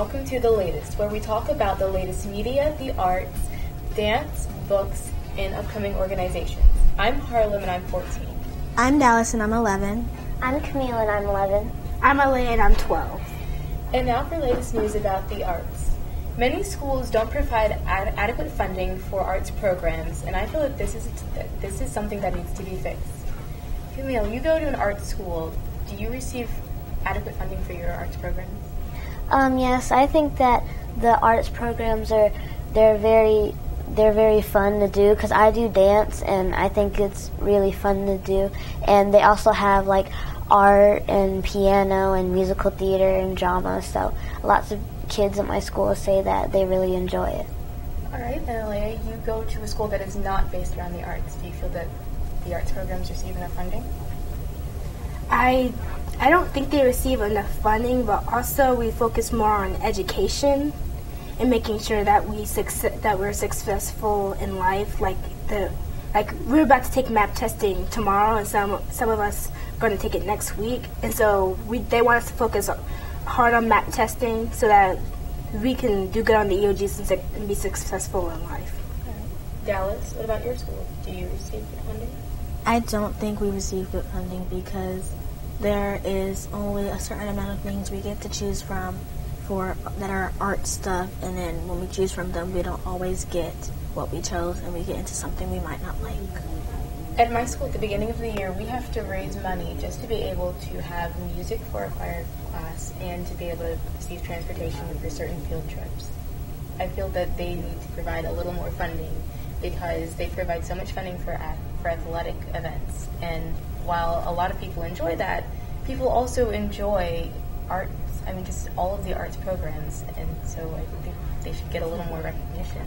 welcome to The Latest, where we talk about the latest media, the arts, dance, books, and upcoming organizations. I'm Harlem, and I'm 14. I'm Dallas, and I'm 11. I'm Camille, and I'm 11. I'm Alea, and I'm 12. And now for latest news about the arts. Many schools don't provide ad- adequate funding for arts programs, and I feel that this is that this is something that needs to be fixed. Camille, you go to an art school. Do you receive adequate funding for your arts programs? Um, yes, I think that the arts programs are they're very they're very fun to do because I do dance and I think it's really fun to do. And they also have like art and piano and musical theater and drama. So lots of kids at my school say that they really enjoy it. All right, then Alea, you go to a school that is not based around the arts. Do you feel that the arts programs receive enough funding? I I don't think they receive enough funding, but also we focus more on education and making sure that we success that we're successful in life. Like the like we're about to take map testing tomorrow, and some some of us are going to take it next week, and so we they want us to focus hard on map testing so that we can do good on the EOGs and, suc- and be successful in life. Dallas, what about your school? Do you receive good funding? I don't think we receive good funding because there is only a certain amount of things we get to choose from for that are art stuff, and then when we choose from them, we don't always get what we chose, and we get into something we might not like. At my school, at the beginning of the year, we have to raise money just to be able to have music for a choir class and to be able to receive transportation for certain field trips. I feel that they need to provide a little more funding because they provide so much funding for for athletic events. And while a lot of people enjoy that, people also enjoy arts. I mean, just all of the arts programs, and so I think they should get a little more recognition.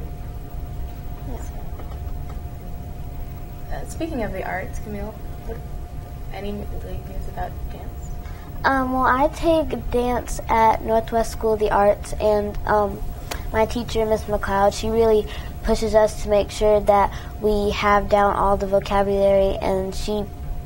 Uh, speaking of the arts, Camille, what, any like, news about dance? Um, well, I take dance at Northwest School of the Arts, and um, my teacher, Miss McLeod, she really pushes us to make sure that we have down all the vocabulary. And she,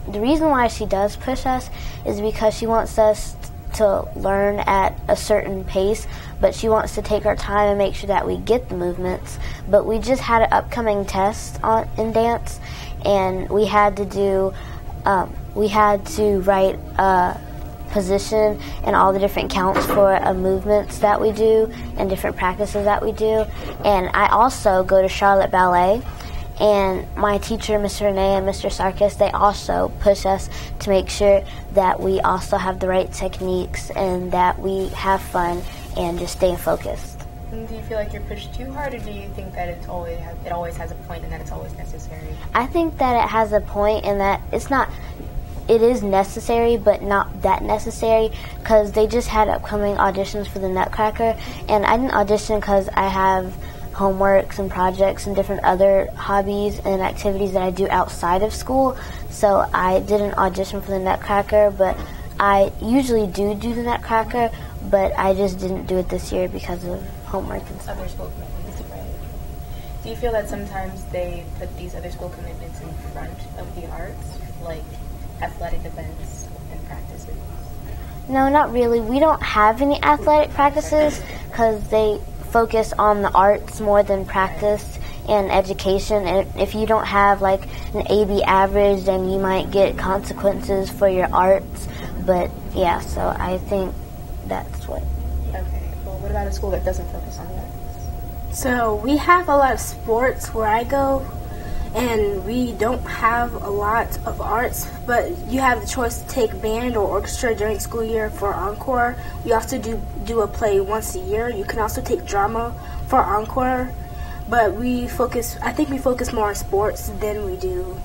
the reason why she does push us is because she wants us to learn at a certain pace, but she wants to take our time and make sure that we get the movements. But we just had an upcoming test on in dance, and we had to do, um, we had to write a position and all the different counts for uh, movements that we do and different practices that we do. And I also go to Charlotte Ballet. And my teacher, Mr. Renee and Mr. Sarkis, they also push us to make sure that we also have the right techniques and that we have fun and just stay focused. And do you feel like you're pushed too hard, or do you think that it's always it always has a point and that it's always necessary? I think that it has a point and that it's not it is necessary, but not that necessary because they just had upcoming auditions for the Nutcracker, and I didn't audition because I have homeworks and projects and different other hobbies and activities that I do outside of school. So I didn't audition for the Nutcracker, but I usually do do the Nutcracker, but I just didn't do it this year because of homework and stuff. Other school commitments, right? Do you feel that sometimes they put these other school commitments in front of the arts, like athletic events and practices? No, not really. We don't have any athletic practices because they focus on the arts more than practice and education. And if you don't have like an AB average, then you might get consequences for your arts. But yeah, so I think that's what. Okay. Well, what about a school that doesn't focus on the arts? So we have a lot of sports where I go, and we don't have a lot of arts, but you have the choice to take band or orchestra during school year for encore. We also do do a play once a year. You can also take drama for encore, but we focus. I think we focus more on sports than we do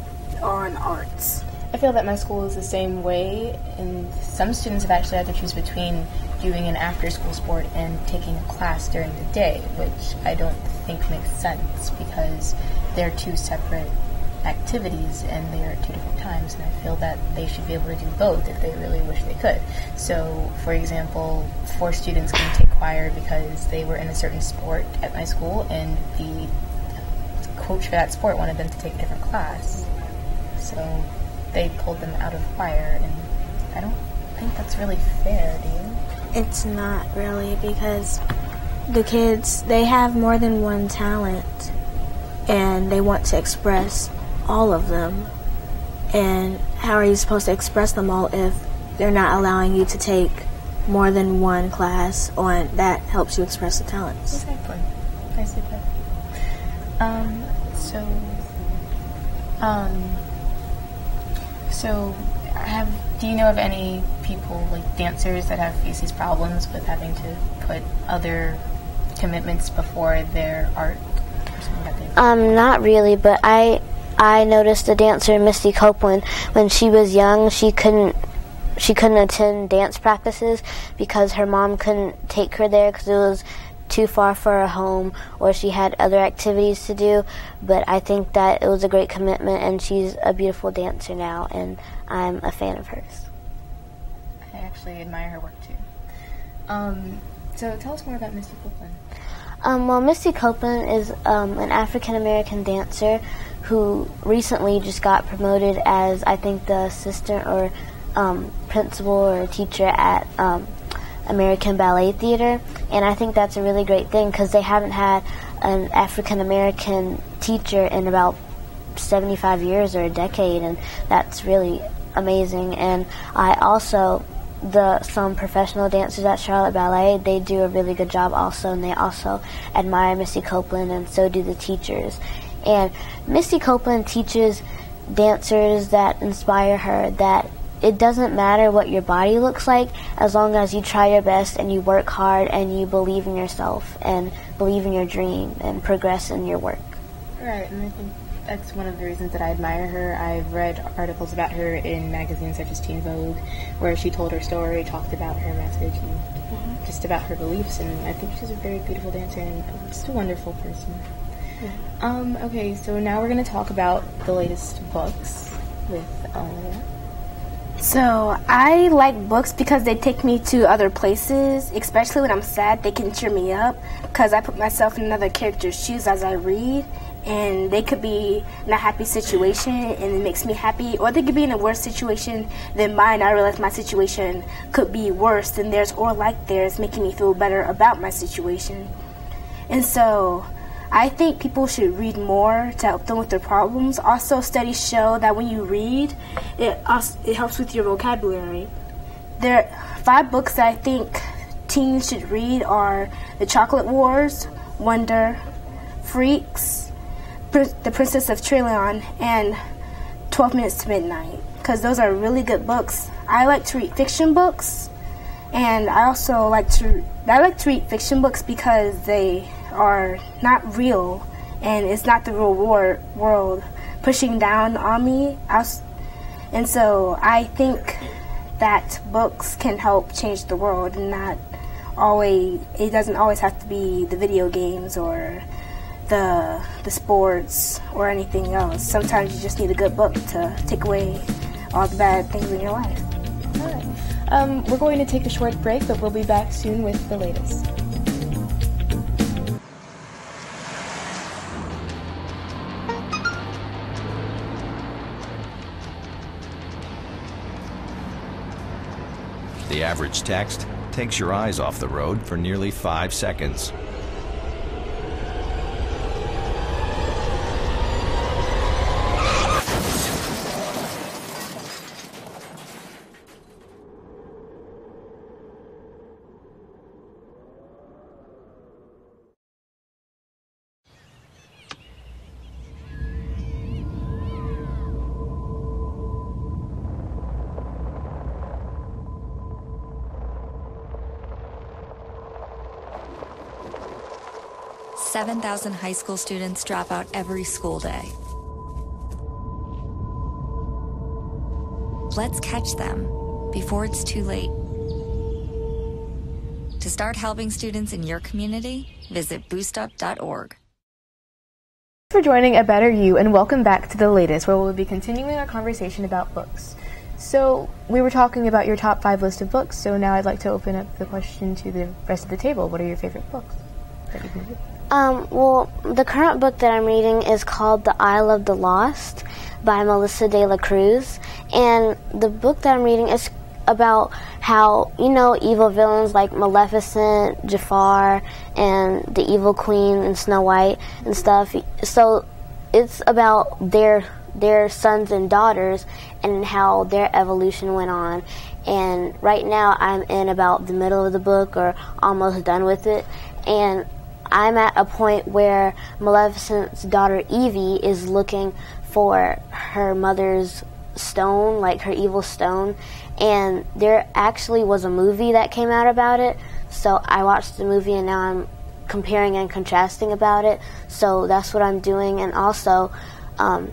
on arts. I feel that my school is the same way, and some students have actually had to choose between doing an after school sport and taking a class during the day, which I don't think makes sense because they're two separate activities and they are two different times, and I feel that they should be able to do both if they really wish they could. So, for example, four students can take choir because they were in a certain sport at my school, and the coach for that sport wanted them to take a different class. So they pulled them out of choir, and I don't think that's really fair, do you? It's not really because the kids they have more than one talent and they want to express all of them. And how are you supposed to express them all if they're not allowing you to take more than one class on that helps you express the talents? Exactly. I see that. Um, so, um, so have do you know of any people like dancers that have faced these problems with having to put other commitments before their art? Um, not really, but I I noticed the dancer Misty Copeland when she was young. She couldn't she couldn't attend dance practices because her mom couldn't take her there because it was too far for her home or she had other activities to do. But I think that it was a great commitment, and she's a beautiful dancer now, and I'm a fan of hers. I actually admire her work too. Um, so tell us more about Misty Copeland. Um, well, Misty Copeland is um, an African American dancer who recently just got promoted as, I think, the assistant or um, principal or teacher at um, American Ballet Theater. And I think that's a really great thing because they haven't had an African American teacher in about 75 years or a decade, and that's really amazing. And I also the some professional dancers at Charlotte Ballet, they do a really good job also, and they also admire Misty Copeland, and so do the teachers. And Misty Copeland teaches dancers that inspire her that it doesn't matter what your body looks like as long as you try your best and you work hard and you believe in yourself and believe in your dream and progress in your work. Right, and I think that's one of the reasons that I admire her. I've read articles about her in magazines such as Teen Vogue, where she told her story, talked about her message, and mm-hmm. just about her beliefs. And I think she's a very beautiful dancer and just a wonderful person. Mm-hmm. Um, okay, so now we're going to talk about the latest books with Elena. So I like books because they take me to other places, especially when I'm sad. They can cheer me up because I put myself in another character's shoes as I read, and they could be in a happy situation and it makes me happy or they could be in a worse situation than mine. I realize my situation could be worse than theirs or like theirs making me feel better about my situation. And so i think people should read more to help them with their problems. Also studies show that when you read it, it helps with your vocabulary. There are five books that i think teens should read are the chocolate wars wonder freaks the Princess of Trillion and 12 Minutes to Midnight because those are really good books. I like to read fiction books, and I also like to I like to read fiction books because they are not real and it's not the real war, world pushing down on me. and so I think that books can help change the world and not always it doesn't always have to be the video games or the the sports or anything else. Sometimes you just need a good book to take away all the bad things in your life. All right. Um, we're going to take a short break, but we'll be back soon with the latest. The average text takes your eyes off the road for nearly five seconds. 7,000 high school students drop out every school day. Let's catch them before it's too late. To start helping students in your community, visit boostup.org. for joining A Better You and welcome back to the latest where we'll be continuing our conversation about books. So, we were talking about your top five list of books, so now I'd like to open up the question to the rest of the table. What are your favorite books Um, well, the current book that I'm reading is called The Isle of the Lost by Melissa de la Cruz. And the book that I'm reading is about how you know evil villains like Maleficent, Jafar, and the Evil Queen and Snow White and stuff. So it's about their their sons and daughters and how their evolution went on. And right now I'm in about the middle of the book or almost done with it. And I'm at a point where Maleficent's daughter Evie is looking for her mother's stone, like her evil stone. And there actually was a movie that came out about it. So I watched the movie and now I'm comparing and contrasting about it. So that's what I'm doing. And also, um,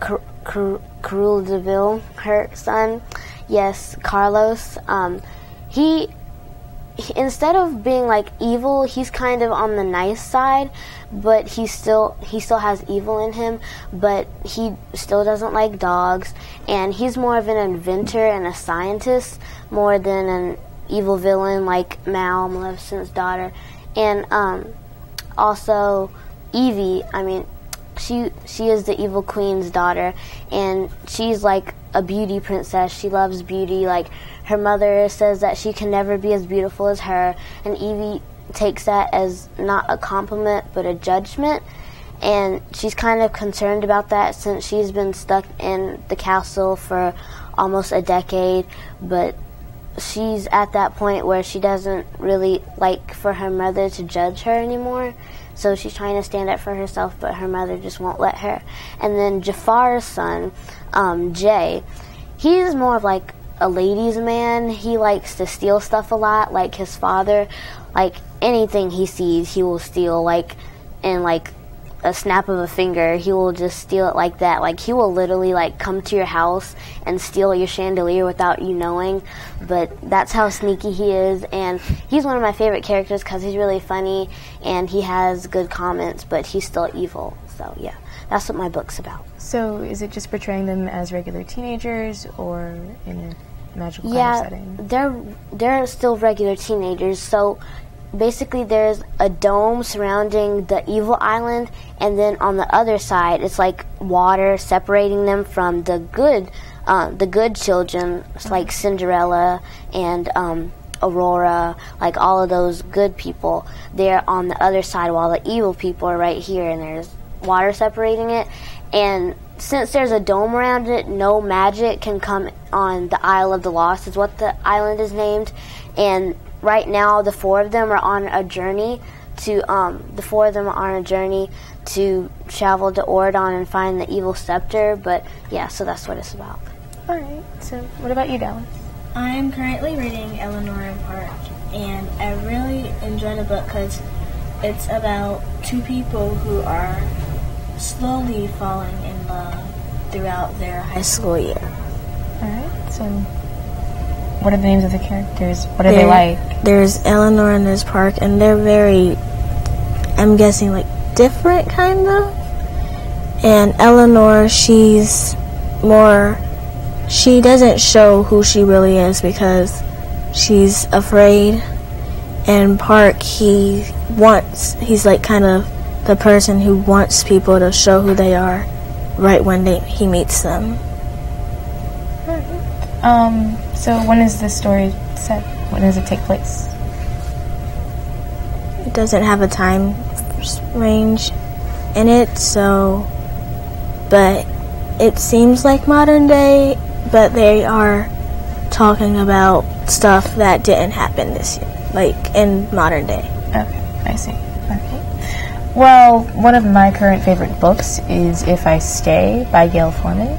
Cruella de Vil, her son, yes, Carlos, um, he instead of being like evil, he's kind of on the nice side, but he still he still has evil in him, but he still doesn't like dogs and he's more of an inventor and a scientist more than an evil villain like Mal, Maleficent's daughter. And um, also Evie, I mean she she is the evil queen's daughter and she's like a beauty princess. She loves beauty like her mother says that she can never be as beautiful as her, and Evie takes that as not a compliment but a judgment. And she's kind of concerned about that since she's been stuck in the castle for almost a decade. But she's at that point where she doesn't really like for her mother to judge her anymore. So she's trying to stand up for herself, but her mother just won't let her. And then Jafar's son, um, Jay, he's more of like a ladies' man. He likes to steal stuff a lot, like his father. Like anything he sees, he will steal. Like in like a snap of a finger, he will just steal it like that. Like he will literally like come to your house and steal your chandelier without you knowing. But that's how sneaky he is, and he's one of my favorite characters because he's really funny and he has good comments, but he's still evil. So yeah, that's what my book's about. So is it just portraying them as regular teenagers, or in a magical yeah, setting? they're they're still regular teenagers. So basically, there's a dome surrounding the evil island, and then on the other side, it's like water separating them from the good, uh, the good children, mm-hmm. like Cinderella and. Um, Aurora, like all of those good people, they're on the other side while the evil people are right here, and there's water separating it. And since there's a dome around it, no magic can come on the Isle of the Lost, is what the island is named. And right now, the four of them are on a journey to, um, the four of them are on a journey to travel to Auradon and find the evil scepter. But yeah, so that's what it's about. Alright, so what about you, Dallas? I'm currently reading Eleanor and Park, and I really enjoy the book because it's about two people who are slowly falling in love throughout their high school year. Alright, so what are the names of the characters? What are there, they like? There's Eleanor and there's Park, and they're very, I'm guessing, like different kind of. And Eleanor, she's more, she doesn't show who she really is because she's afraid. And Park, he wants, he's like kind of the person who wants people to show who they are right when they, he meets them. Um, so when is the story set? When does it take place? It doesn't have a time range in it, so but it seems like modern day, but they are talking about stuff that didn't happen this year, like in modern day. Okay, I see. Well, one of my current favorite books is If I Stay by Gayle Forman.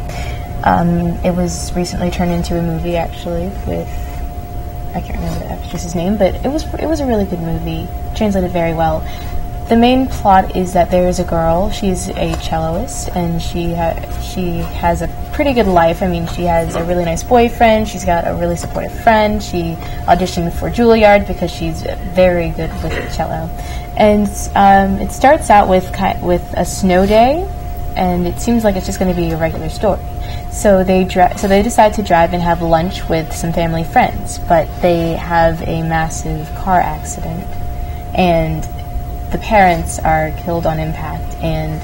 Um, it was recently turned into a movie, actually, with I can't remember the actress's name, but it was it was a really good movie, translated very well. The main plot is that there is a girl. She's a celloist, and she ha- she has a pretty good life. I mean, she has a really nice boyfriend. She's got a really supportive friend. She auditioned for Juilliard because she's very good with cello. And um, it starts out with ki- with a snow day, and it seems like it's just going to be a regular story. So they dri- so they decide to drive and have lunch with some family friends, but they have a massive car accident, and the parents are killed on impact, and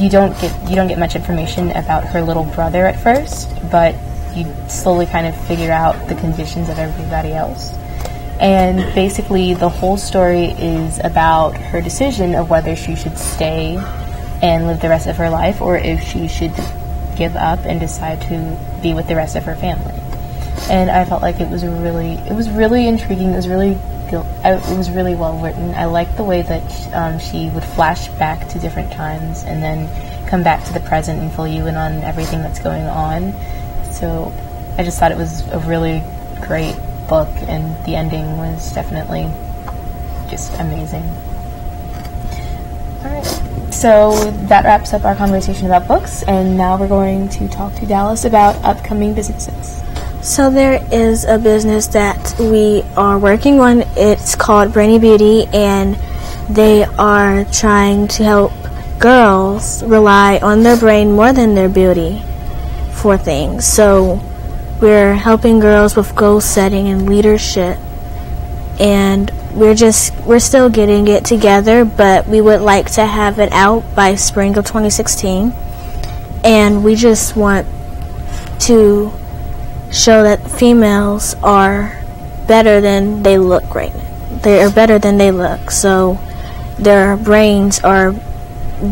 you don't get you don't get much information about her little brother at first, but you slowly kind of figure out the conditions of everybody else. And basically, the whole story is about her decision of whether she should stay and live the rest of her life or if she should give up and decide to be with the rest of her family. And I felt like it was really, it was really intriguing. It was really, it was really well written. I liked the way that um, she would flash back to different times and then come back to the present and fill you in on everything that's going on. So I just thought it was a really great book, and the ending was definitely just amazing. All right. So that wraps up our conversation about books, and now we're going to talk to Dallas about upcoming businesses. So there is a business that we are working on. It's called Brainy Beauty, and they are trying to help girls rely on their brain more than their beauty for things. So we're helping girls with goal setting and leadership. And we're just we're still getting it together, but we would like to have it out by spring of 2016. And we just want to show that females are better than they look right They are better than they look. So their brains are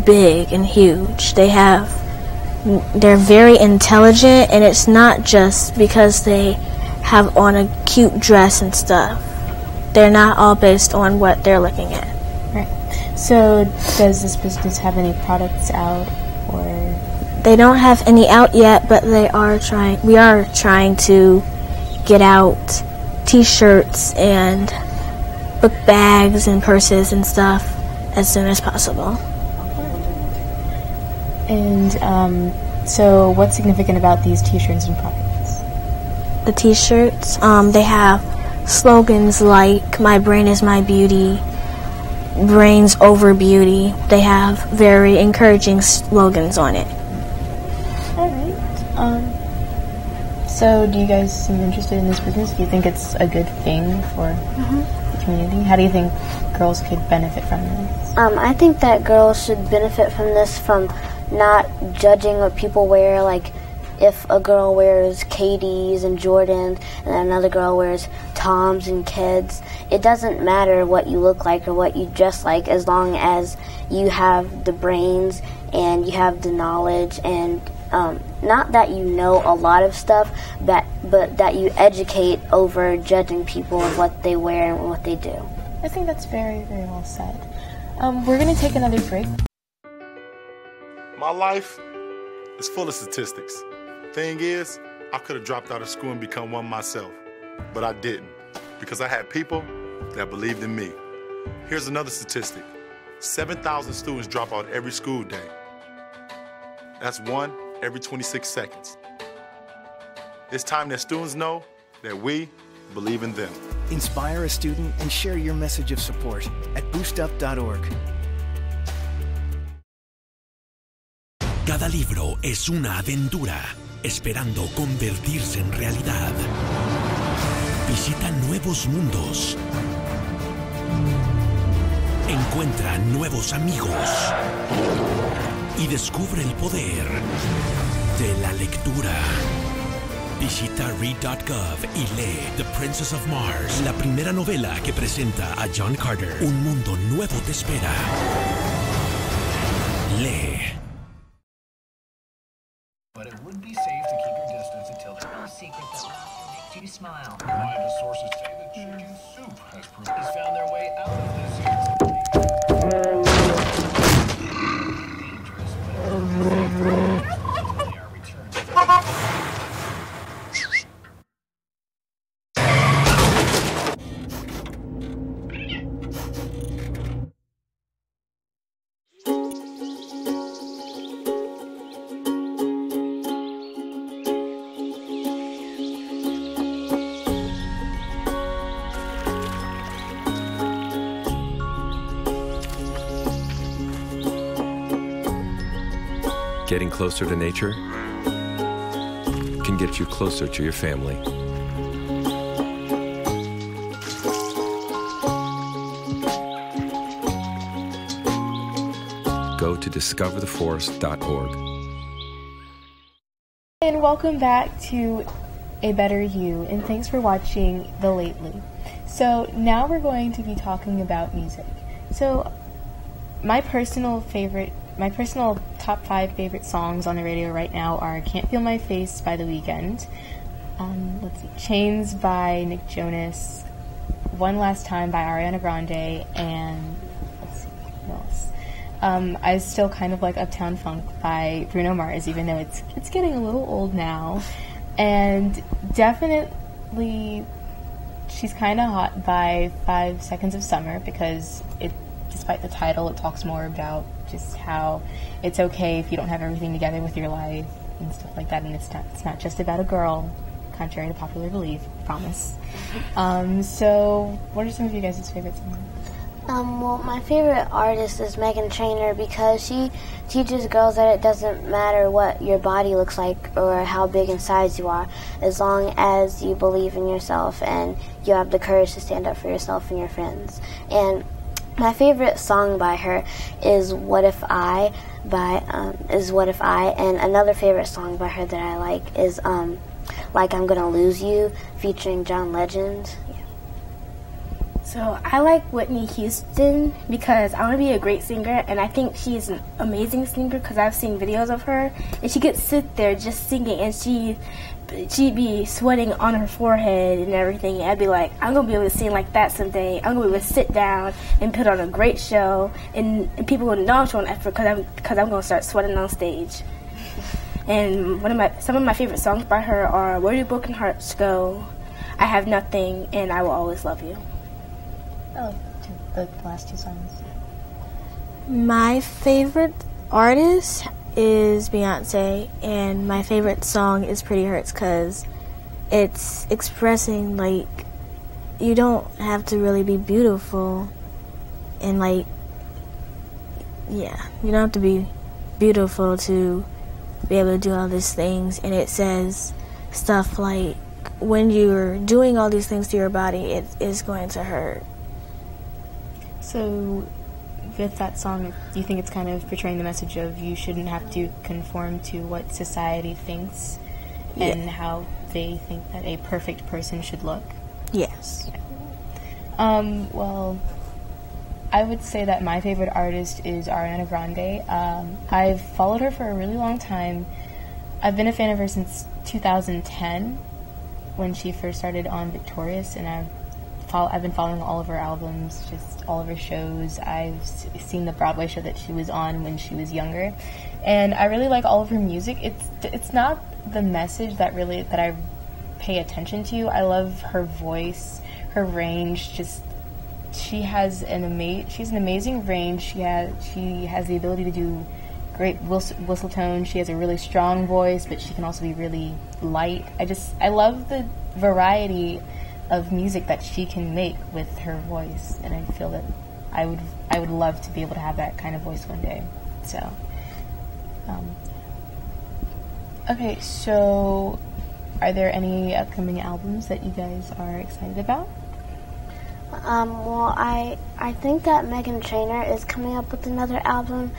big and huge. They have they're very intelligent and it's not just because they have on a cute dress and stuff. They're not all based on what they're looking at. Right. So does this business have any products out they don't have any out yet, but they are trying we are trying to get out t-shirts and book bags and purses and stuff as soon as possible. And um, so, what's significant about these T-shirts and products? The T-shirts, um, they have slogans like "My brain is my beauty," "Brains over beauty." They have very encouraging slogans on it. Um, so, do you guys seem interested in this business? Do you think it's a good thing for mm-hmm. the community? How do you think girls could benefit from this? Um, I think that girls should benefit from this from not judging what people wear. Like if a girl wears KDs and Jordans and another girl wears Toms and Keds, it doesn't matter what you look like or what you dress like as long as you have the brains and you have the knowledge and um, not that you know a lot of stuff, but but that you educate over judging people and what they wear and what they do. I think that's very very well said. Um, we're going to take another break. My life is full of statistics. Thing is, I could have dropped out of school and become one myself, but I didn't because I had people that believed in me. Here's another statistic 7,000 students drop out every school day. That's one every 26 seconds. It's time that students know that we believe in them. Inspire a student and share your message of support at boostup.org. Cada libro es una aventura esperando convertirse en realidad. Visita nuevos mundos. Encuentra nuevos amigos. Y descubre el poder de la lectura. Visita read.gov y lee The Princess of Mars, la primera novela que presenta a John Carter. Un mundo nuevo te espera. Lee. Getting closer to nature can get you closer to your family. Go to discovertheforest.org. And welcome back to A Better You, and thanks for watching The Lately. So, now we're going to be talking about music. So, my personal favorite, my personal top five favorite songs on the radio right now are Can't Feel My Face by The Weeknd, um, let's see, Chains by Nick Jonas, One Last Time by Ariana Grande, and let's see, what else? Um, I still kind of like Uptown Funk by Bruno Mars, even though it's it's getting a little old now, and definitely she's kind of hot by Five Seconds of Summer because it, despite the title, it talks more about just how it's okay if you don't have everything together with your life and stuff like that, and it's not it's not just about a girl, contrary to popular belief. Promise. Um, so, what are some of you guys' favorite songs? Um, well, my favorite artist is Meghan Trainor because she teaches girls that it doesn't matter what your body looks like or how big in size you are, as long as you believe in yourself and you have the courage to stand up for yourself and your friends. And my favorite song by her is "What If I" by um, is "What If I," and another favorite song by her that I like is um, "Like I'm Gonna Lose You" featuring John Legend. So I like Whitney Houston because I want to be a great singer, and I think she's an amazing singer because I've seen videos of her, and she could sit there just singing, and she she'd be sweating on her forehead and everything. I'd be like, I'm gonna be able to sing like that someday. I'm gonna be able to sit down and put on a great show, and, and people will know I'm showing effort because I'm because I'm gonna start sweating on stage. And one of my some of my favorite songs by her are "Where Do Broken Hearts Go," "I Have Nothing," and "I Will Always Love You." Oh, the last two songs. My favorite artist is Beyonce, and my favorite song is Pretty Hurts because it's expressing like you don't have to really be beautiful, and like yeah, you don't have to be beautiful to be able to do all these things. And it says stuff like when you're doing all these things to your body, it is going to hurt. So, with that song, do you think it's kind of portraying the message of you shouldn't have to conform to what society thinks and how they think that a perfect person should look? Yes. Um, well, I would say that my favorite artist is Ariana Grande. Um, I've followed her for a really long time. I've been a fan of her since 2010 when she first started on Victorious, and I've follow, I've been following all of her albums, just all of her shows. I've seen the Broadway show that she was on when she was younger, and I really like all of her music. It's it's not the message that really that I pay attention to. I love her voice, her range. Just she has an ama- she's an amazing range. She has she has the ability to do great whistle, whistle tone. She has a really strong voice, but she can also be really light. I just I love the variety of music that she can make with her voice, and I feel that I would I would love to be able to have that kind of voice one day. So, um, okay, so are there any upcoming albums that you guys are excited about? Um, well, I I think that Meghan Trainor is coming up with another album.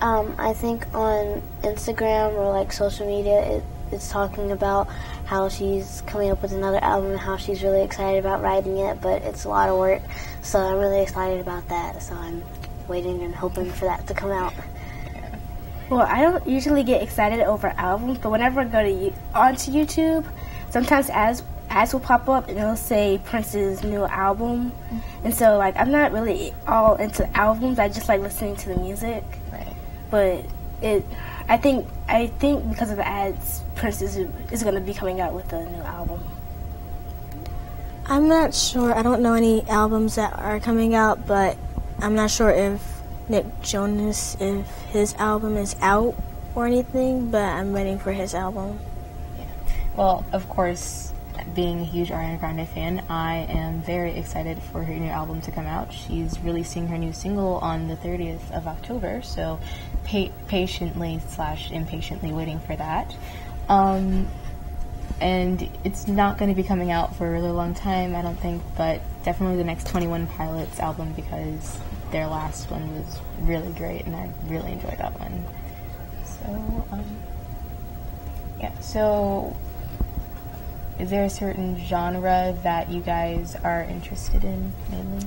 Um, I think on Instagram or like social media, it, it's talking about how she's coming up with another album and how she's really excited about writing it, but it's a lot of work. So I'm really excited about that. So I'm waiting and hoping for that to come out. Well, I don't usually get excited over albums, but whenever I go to onto YouTube, sometimes ads ads will pop up and it'll say Prince's new album, and so like I'm not really all into albums. I just like listening to the music. Right. But it, I think I think because of the ads, Prince is is going to be coming out with a new album. I'm not sure. I don't know any albums that are coming out, but I'm not sure if Nick Jonas, if his album is out or anything, but I'm waiting for his album. Yeah. Well, of course, being a huge Ariana Grande fan, I am very excited for her new album to come out. She's releasing her new single on the 30th of October, so pa- patiently slash impatiently waiting for that. Um, and it's not going to be coming out for a really long time, I don't think, but definitely the next 21 Pilots album because their last one was really great, and I really enjoyed that one. So, um, Yeah. So, is there a certain genre that you guys are interested in mainly?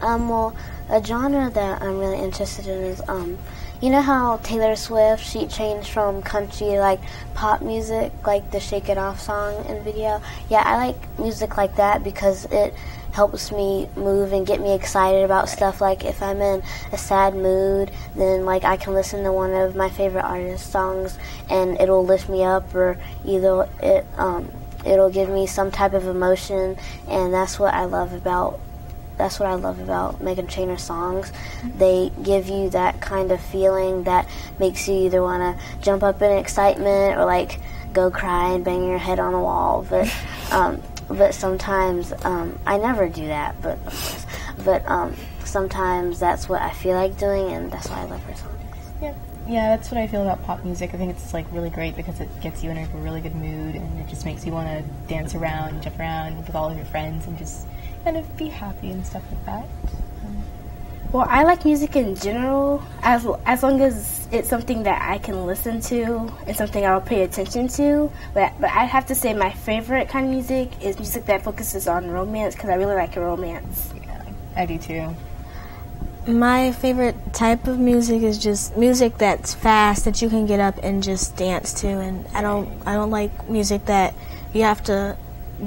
Um, well, a genre that I'm really interested in is, um, you know how Taylor Swift, she changed from country, like, pop music, like the Shake It Off song and video? Yeah, I like music like that because it helps me move and get me excited about stuff. Like, if I'm in a sad mood, then, like, I can listen to one of my favorite artist songs and it'll lift me up or either it, um, it'll give me some type of emotion and that's what I love about that's what I love about Meghan Trainor songs. They give you that kind of feeling that makes you either want to jump up in excitement or like go cry and bang your head on a wall. But um, but sometimes um, I never do that. But of course, but um, sometimes that's what I feel like doing, and that's why I love her songs. Yeah. Yeah, that's what I feel about pop music. I think it's like really great because it gets you in a really good mood and it just makes you want to dance around jump around with all of your friends and just kind of be happy and stuff like that. Um, Well, I like music in general, as as long as it's something that I can listen to and something I'll pay attention to. But but I have to say my favorite kind of music is music that focuses on romance because I really like romance. yeah, I do too. My favorite type of music is just music that's fast that you can get up and just dance to, and I don't I don't like music that you have to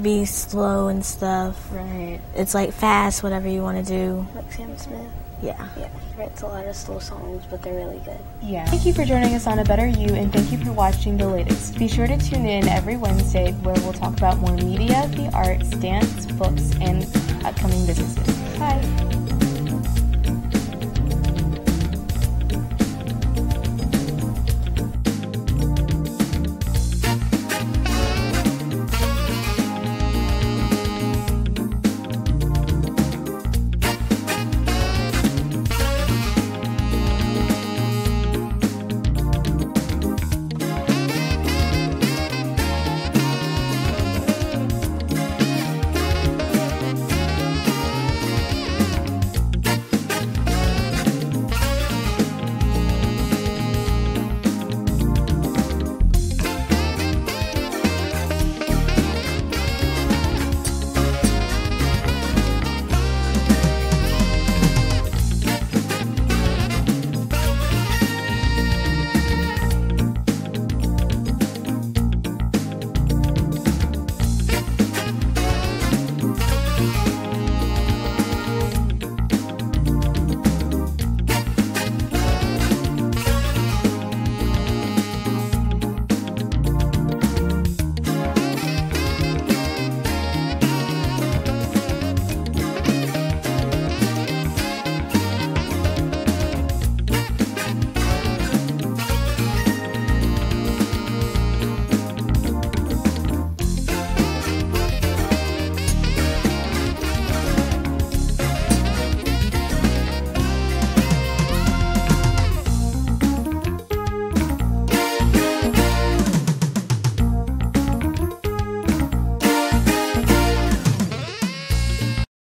be slow and stuff. Right. It's like fast, whatever you want to do. Like Sam Smith. Yeah. Yeah, he writes a lot of slow songs, but they're really good. Yeah. Thank you for joining us on A Better You, and thank you for watching the latest. Be sure to tune in every Wednesday where we'll talk about more media, the arts, dance, books, and upcoming businesses. Bye.